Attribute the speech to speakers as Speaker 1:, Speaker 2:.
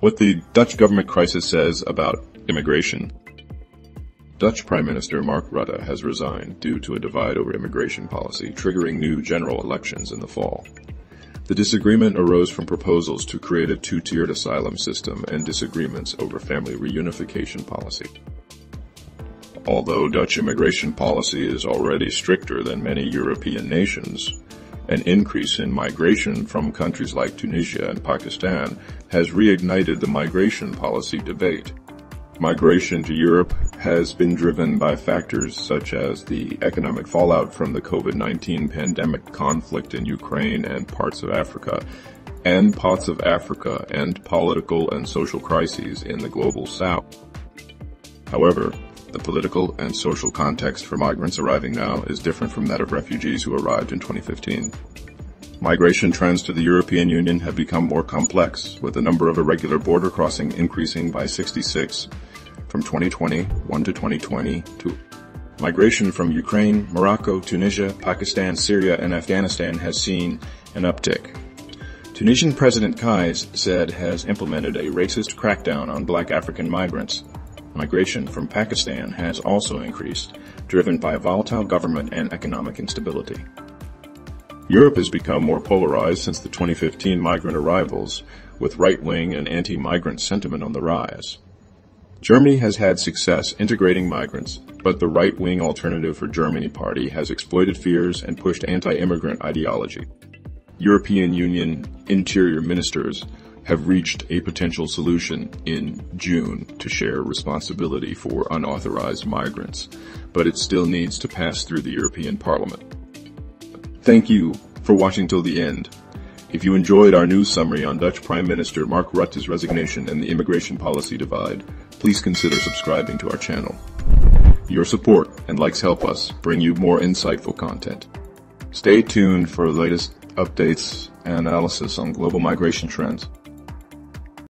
Speaker 1: What the Dutch government crisis says about immigration. Dutch Prime Minister Mark Rutte has resigned due to a divide over immigration policy, triggering new general elections in the fall. The disagreement arose from proposals to create a two-tiered asylum system and disagreements over family reunification policy. Although Dutch immigration policy is already stricter than many European nations, an increase in migration from countries like Tunisia and Pakistan has reignited the migration policy debate. Migration to Europe has been driven by factors such as the economic fallout from the COVID-19 pandemic conflict in Ukraine and parts of Africa, and parts of Africa and political and social crises in the global south. However, the political and social context for migrants arriving now is different from that of refugees who arrived in 2015. Migration trends to the European Union have become more complex, with the number of irregular border crossing increasing by 66 from 2021 to 2022. Migration from Ukraine, Morocco, Tunisia, Pakistan, Syria, and Afghanistan has seen an uptick. Tunisian President Kais Saied has implemented a racist crackdown on black African migrants Migration from Pakistan has also increased, driven by volatile government and economic instability. Europe has become more polarized since the 2015 migrant arrivals, with right-wing and anti-migrant sentiment on the rise. Germany has had success integrating migrants, but the right-wing Alternative for Germany party has exploited fears and pushed anti-immigrant ideology. European Union interior ministers have reached a potential solution in June to share responsibility for unauthorized migrants, but it still needs to pass through the European Parliament. Thank you for watching till the end. If you enjoyed our news summary on Dutch Prime Minister Mark Rutte's resignation and the immigration policy divide, please consider subscribing to our channel. Your support and likes help us bring you more insightful content. Stay tuned for the latest updates and analysis on global migration trends.